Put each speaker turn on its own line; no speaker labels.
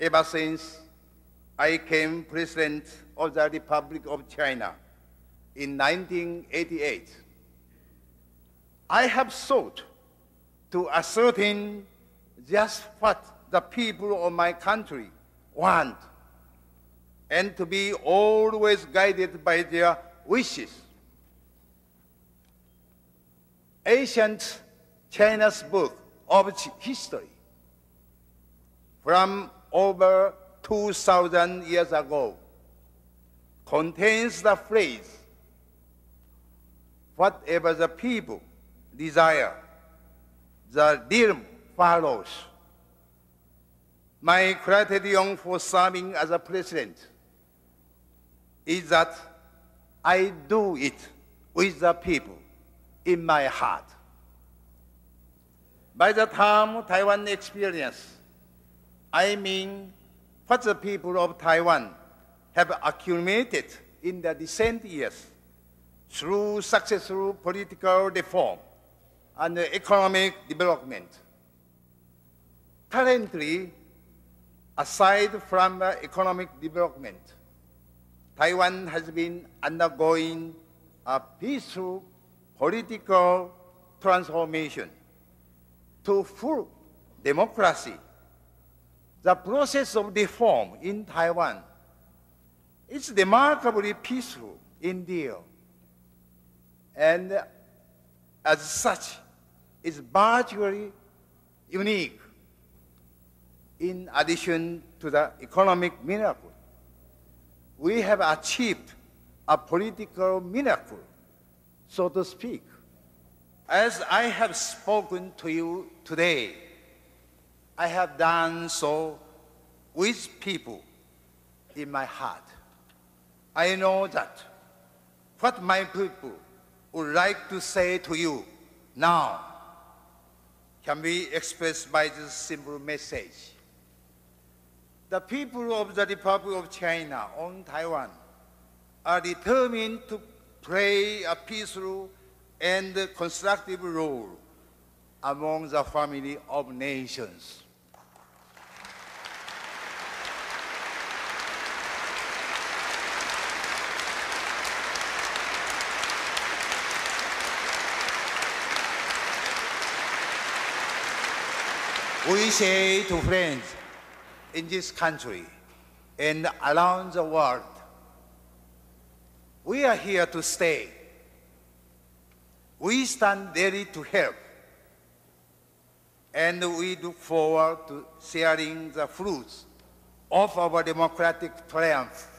ever since I became President of the Republic of China in 1988. I have sought to ascertain just what the people of my country want and to be always guided by their wishes. Ancient China's book of history from over 2,000 years ago contains the phrase, whatever the people desire, the realm follows. My criterion for serving as a president is that I do it with the people in my heart. By the time Taiwan experience, I mean what the people of Taiwan have accumulated in the recent years through successful political reform and economic development. Currently, aside from economic development, Taiwan has been undergoing a peaceful political transformation to full democracy. The process of reform in Taiwan is remarkably peaceful indeed. And as such, is virtually unique in addition to the economic miracle. We have achieved a political miracle, so to speak. As I have spoken to you today, I have done so with people in my heart. I know that what my people would like to say to you now can be expressed by this simple message. The people of the Republic of China on Taiwan are determined to play a peaceful and constructive role among the family of nations. We say to friends in this country and around the world, we are here to stay. We stand ready to help. And we look forward to sharing the fruits of our democratic triumph